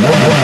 Whoa.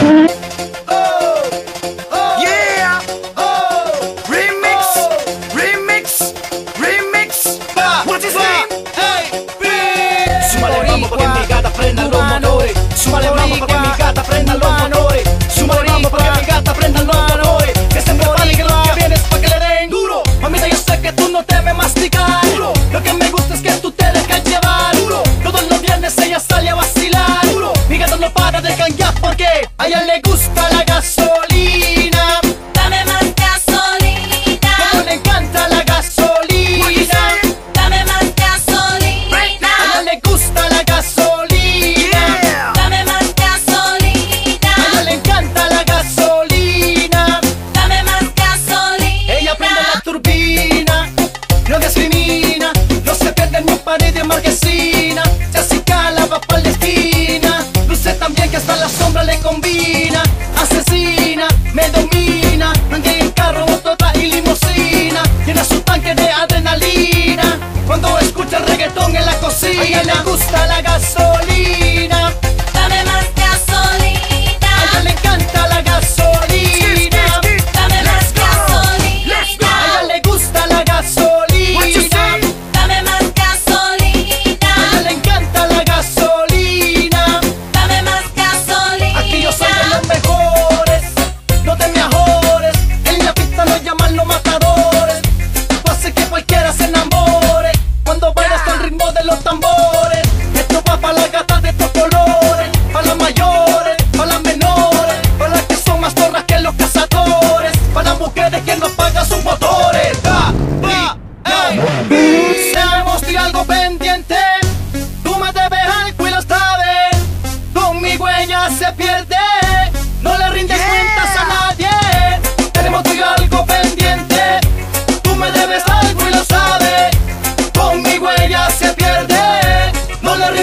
adrenalina cuando escucha reggaetón en la cocina. A ella le gusta la gasolina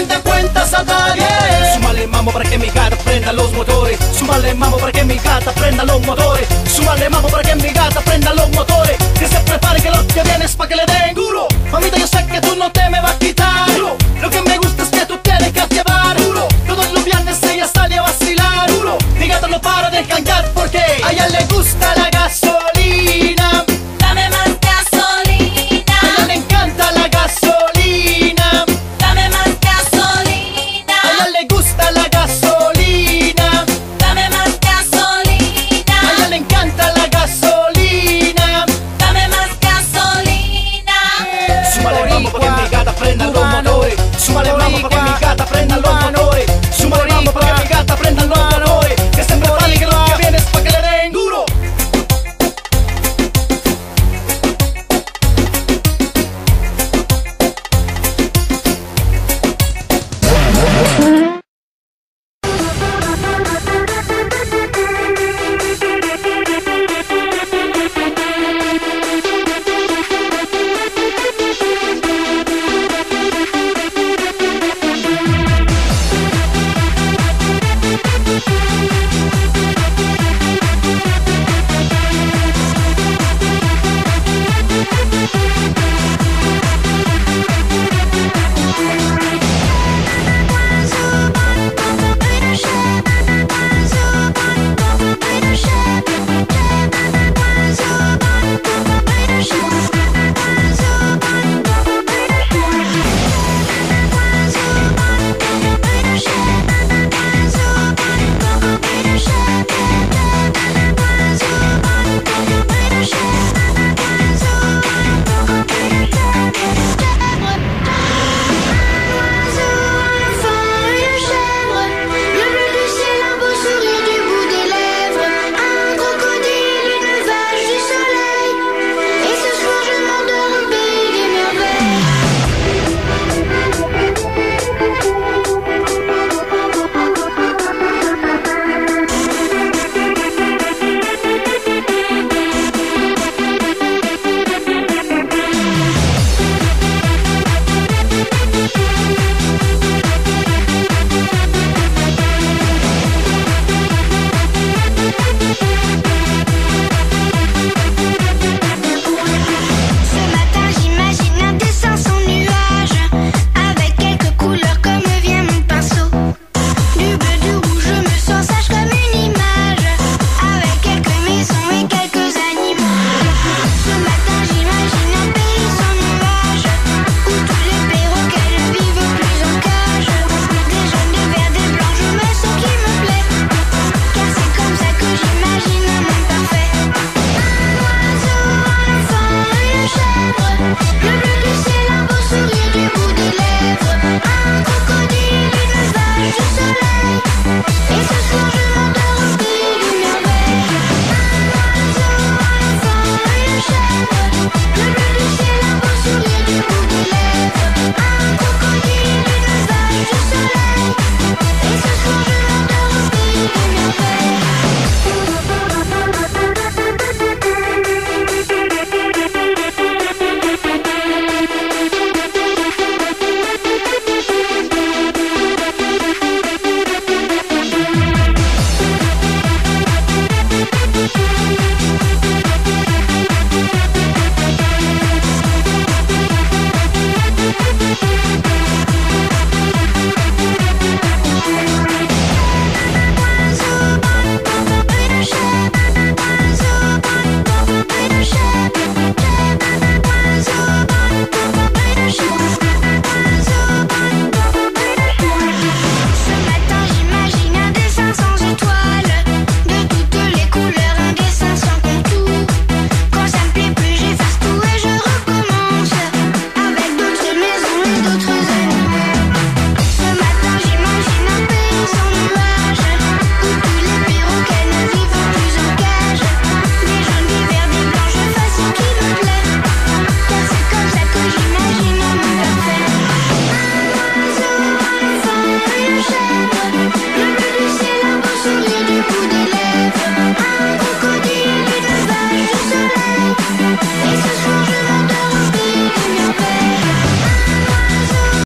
cuenta cuentas a nadie Súmale mamo para que mi gata prenda los motores. Súmale mamo para que mi gata prenda los motores. Súmale mamo para que mi gata prenda los motores. Que se prepare que lo que viene es pa' que le den duro. Mamita yo sé que tú no te me vas a quitar. Lo que me gusta es que tú tienes que llevar